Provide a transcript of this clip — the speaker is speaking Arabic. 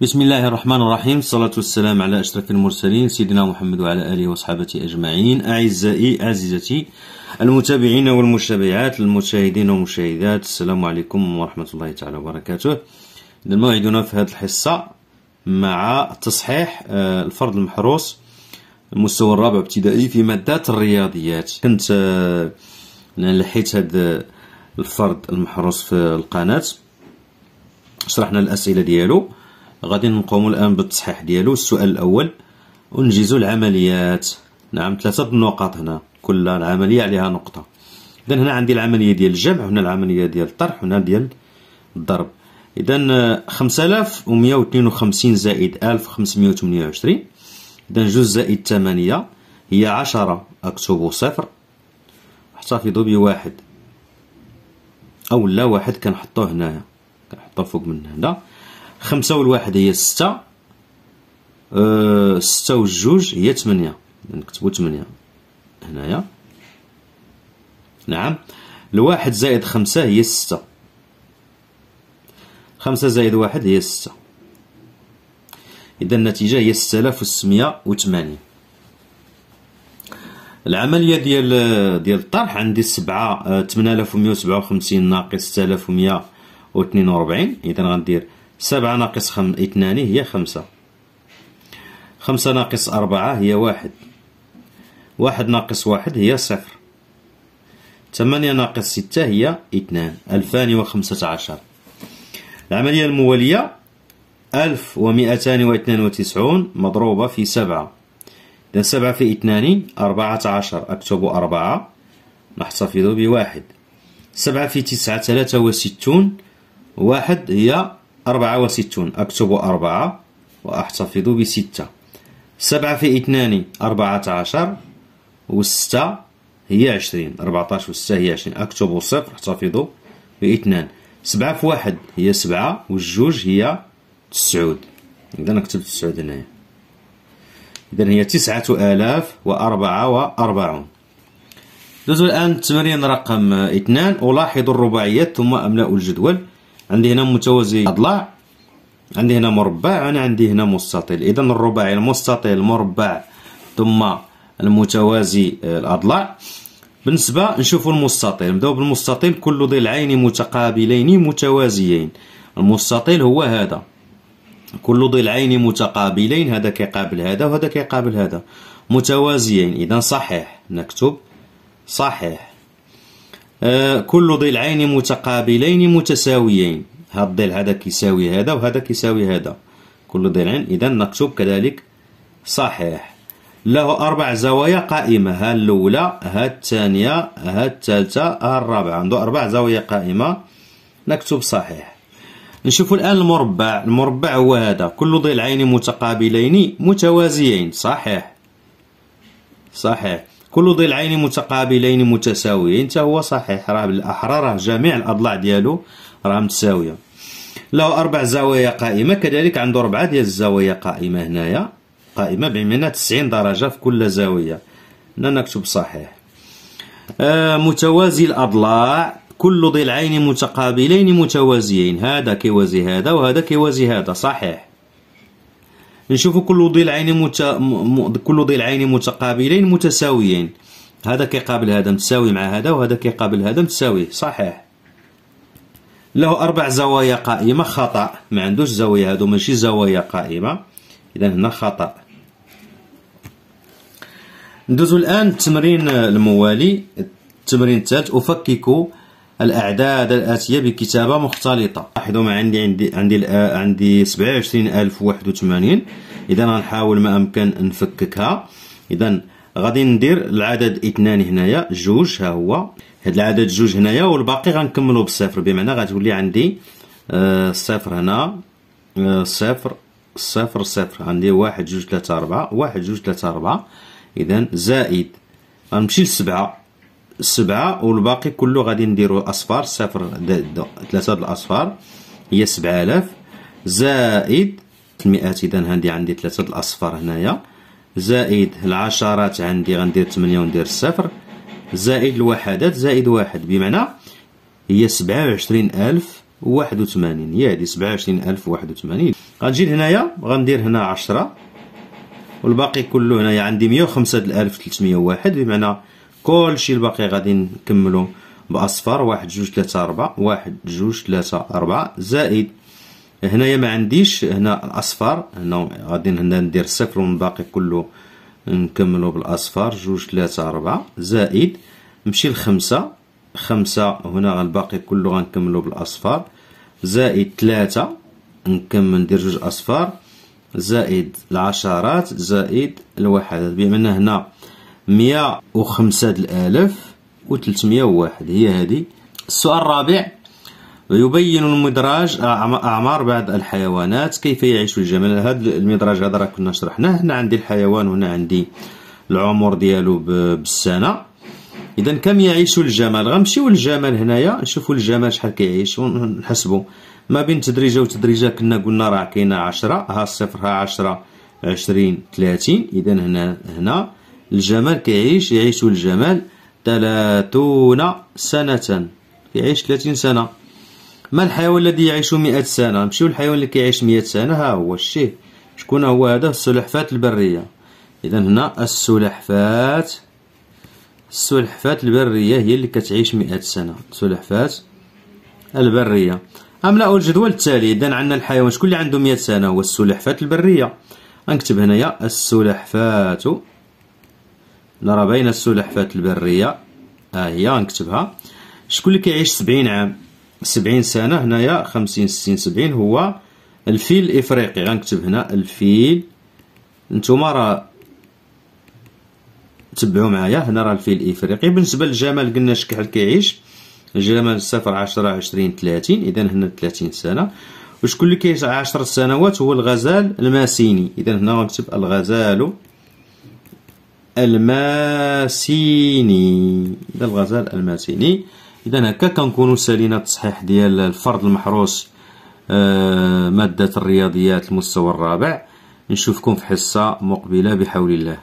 بسم الله الرحمن الرحيم الصلاة والسلام على أشرف المرسلين سيدنا محمد وعلى آله وصحبه أجمعين أعزائي عزيزتي المتابعين والمتابعات المشاهدين والمشاهدات السلام عليكم ورحمة الله تعالى وبركاته موعدنا في هذه الحصة مع تصحيح الفرض المحروس المستوى الرابع ابتدائي في مادة الرياضيات كنت لحيت هذا الفرض المحروس في القناة شرحنا الأسئلة ديالو غادي نقوم الآن بالتصحيح ديالو. السؤال الأول أنجز العمليات. نعم ثلاثة نقاط هنا. كل عملية عليها نقطة. إذا هنا عندي العملية ديال الجمع هنا العملية ديال الطرح هنا ديال الضرب. إذا خمسة آلاف ومية واثنين وخمسين زائد ألف خمسمية وثمانية وعشرين. إذا جوج زائد ثمانية هي عشرة أكتب صفر. أحتفظ بواحد. أو لا واحد كنحطوه هنايا. كنحطوه فوق من هنا. خمسة والواحد هي ستة. أه ستة والجوج هي تمنية. نكتبو تمنية. هنايا. نعم. الواحد زائد خمسة هي ستة. خمسة زائد واحد هي ستة. إذا النتيجة هي ستة آلاف وستمية وثمانين العملية ديال ديال الطرح عندي سبعة تمنية آلاف ومية وسبعة وخمسين ناقص ستة آلاف ومية واثنين وربعين إذا غندير سبعة ناقص خم... اثنان هي خمسة. خمسة ناقص أربعة هي واحد. واحد ناقص واحد هي صفر. ثمانية ناقص ستة هي اثنان. ألفان وخمسة عشر. العملية الموالية ألف ومئتان واثنان وتسعون مضروبة في سبعة. إذا سبعة في اثنان أربعة عشر. أكتب أربعة. نحتفظ بواحد. سبعة في تسعة ثلاثة وستون. واحد هي أربعة وستون. أكتب أربعة وأحتفظ بستة. سبعة في اثنان أربعة عشر وستة هي عشرين. أربعتاش وستة هي عشرين. أكتب صفر أحتفظ باثنان. سبعة في واحد هي سبعة والجوج هي تسعود. إذا نكتب تسعود هنايا إذا هي تسعة آلاف وأربعة وأربعون. ندوز الآن التمرين رقم اثنان. ألاحظ الرباعيات ثم أملأ الجدول. عندي هنا متوازي أضلاع عندي هنا مربع أنا عندي هنا مستطيل. إذا الرباعي المستطيل المربع ثم المتوازي آه، الأضلاع بالنسبة نشوف المستطيل. نبداو بالمستطيل. كل ضلعين متقابلين متوازيين. المستطيل هو هذا. كل ضلعين متقابلين هذا كيقابل هذا وهذا كيقابل هذا. متوازيين. إذا صحيح. نكتب صحيح. كل ضلعين متقابلين متساويين. هذا الضلع هذا كيساوي هذا وهذا كيساوي هذا. كل ضلعين إذا نكتب كذلك صحيح. له أربع زوايا قائمة. ها الأولى ها الثانية ها الثالثة ها الرابعة. عنده أربع زوايا قائمة. نكتب صحيح. نشوف الآن المربع. المربع هو هذا. كل ضلعين متقابلين متوازيين. صحيح. صحيح. كل ضلعين متقابلين متساويين حتى هو صحيح. راه بالأحرى راه جميع الأضلاع ديالو راه متساوية له أربع زوايا قائمة كذلك عنده أربعة ديال الزوايا قائمة هنايا. قائمة بمعنى تسعين درجة في كل زاوية. هنا نكتب صحيح. آه متوازي الأضلاع كل ضلعين متقابلين متوازيين. هذا كيوازي هذا وهذا كيوازي هذا. صحيح. نشوف كل ضلعين مت... م... كل ضلعين متقابلين متساويين. هذا كيقابل هذا متساوي مع هذا وهذا كيقابل هذا متساوي. صحيح. له أربع زوايا قائمة. خطأ. ما عندوش زاوية هادو ماشي زوايا قائمة. إذا هنا خطأ. ندوزو الآن التمرين الموالي التمرين الثالث. أفكك الأعداد الآتية بكتابة مختلطة. لاحظوا ما عندي عندي عندي عندي سبعة وعشرين ألف واحد وثمانين. إذا غنحاول ما أمكن نفككها. إذا غادي ندير العدد اثنان هنايا جوج ها هو. هاد العدد جوج هنايا والباقي غنكملو بالصفر بمعنى غتولي عندي آه صفر هنا آه صفر صفر صفر. عندي واحد جوج ثلاثة أربعة. واحد جوج ثلاثة أربعة. إذا زائد غنمشي لسبعة. سبعة والباقي كله غادي نديرو أصفار صفر ثلاثة الأصفار. هي سبعة آلاف. زائد المئات إذا عندي عندي ثلاثة الأصفار هنايا. زائد العشرات عندي غندير تمنية وندير الصفر زائد الوحدات زائد واحد. بمعنى هي سبعة وعشرين ألف واحد وثمانين. هي هادي سبعة وعشرين ألف واحد وثمانين. غنجي لهنايا غندير هنا عشرة. والباقي كله هنايا عندي مية وخمسة الألف تلتمية وواحد بمعنى كلشي الباقي غادي نكملو بأصفار واحد جوج ثلاثة أربعة. واحد جوج ثلاثة أربعة. زائد هنايا ما عنديش. هنا الأصفار هنا غادي هنا ندير صفر والباقي كله نكملو بالأصفار جوج ثلاثة أربعة. زائد نمشي لخمسة. خمسة هنا الباقي كله غنكملو بالأصفار زائد ثلاثة نكمل ندير جوج أصفار زائد العشرات. زائد الوحدات بمعنى هنا مية وخمسة الآلاف وتلتمية وواحد. هي هذه. السؤال الرابع. يبين المدراج أعمار بعض الحيوانات كيف يعيش الجمل هذا المدراج هذا راه كنا شرحناه. هنا عندي الحيوان وهنا عندي العمر ديالو بالسنة. إذا كم يعيش الجمل غنمشيو للجمل هنايا نشوفو الجمل شحال كيعيش ونحسبو ما بين تدريجة وتدريجة كنا قلنا راه كاينة عشرة ها الصفر ها عشرة عشرين ثلاثين. إذا هنا هنا الجمل كيعيش يعيش الجمل ثلاثون سنة. كيعيش ثلاثين سنة. ما الحيوان الذي يعيش مئة سنة؟ نمشيو للحيوان اللي كيعيش مئة سنة ها هو الشيء. شكون هو هذا؟ السلحفاة البرية. إذا هنا السلحفاة السلحفاة البرية هي اللي كتعيش مئة سنة. السلحفاة البرية. أملأ الجدول التالي. إذا عندنا الحيوان شكون اللي عنده مئة سنة؟ هو السلحفاة البرية. غنكتب هنايا السلحفاة. نرى بين السلحفاة البرية. ها هي غنكتبها شكون اللي كيعيش سبعين عام؟ سبعين سنة هنايا خمسين ستين سبعين هو الفيل الإفريقي. غنكتب هنا الفيل. نتوما راه تبعوا معايا. هنا راه الفيل الإفريقي. بالنسبة للجمال قلنا شكحال كيعيش. الجمال صفر عشرة عشرين ثلاثين إذا هنا ثلاثين سنة. وشكون اللي كيعيش عشرة سنوات هو الغزال الماسيني. إذا هنا غنكتب الغزال الماسيني. إذا الغزال الماسيني. إذا هكا كنكونو سالينا التصحيح ديال الفرض المحروس آه مادة الرياضيات المستوى الرابع. نشوفكم في حصة مقبلة بحول الله.